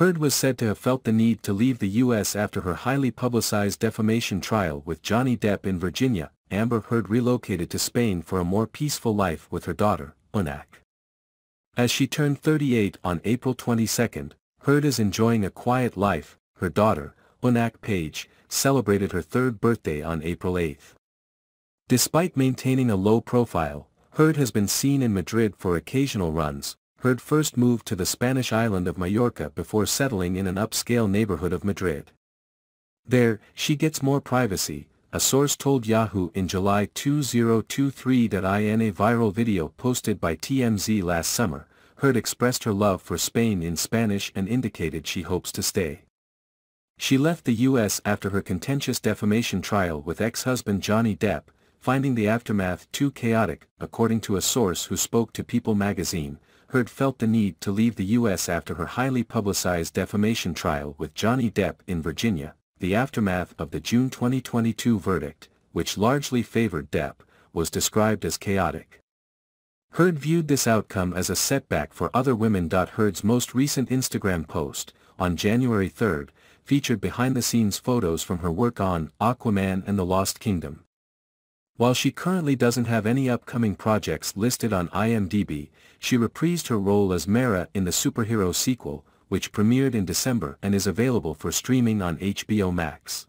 Heard was said to have felt the need to leave the U.S. after her highly publicized defamation trial with Johnny Depp in Virginia. Amber Heard relocated to Spain for a more peaceful life with her daughter, Oonagh. As she turned 38 on April 22, Heard is enjoying a quiet life, her daughter, Oonagh Paige, celebrated her third birthday on April 8. Despite maintaining a low profile, Heard has been seen in Madrid for occasional runs, Heard first moved to the Spanish island of Mallorca before settling in an upscale neighborhood of Madrid. There, she gets more privacy, a source told Yahoo in July 2023 that in a viral video posted by TMZ last summer, Heard expressed her love for Spain in Spanish and indicated she hopes to stay. She left the U.S. after her contentious defamation trial with ex-husband Johnny Depp, finding the aftermath too chaotic, according to a source who spoke to People magazine, Heard felt the need to leave the U.S. after her highly publicized defamation trial with Johnny Depp in Virginia, the aftermath of the June 2022 verdict, which largely favored Depp, was described as chaotic. Heard viewed this outcome as a setback for other women. Heard's most recent Instagram post, on January 3, featured behind-the-scenes photos from her work on Aquaman and the Lost Kingdom. While she currently doesn't have any upcoming projects listed on IMDb, she reprised her role as Mera in the superhero sequel, which premiered in December and is available for streaming on HBO Max.